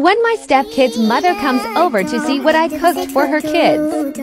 When my stepkid's mother comes over to see what I cooked for her kids.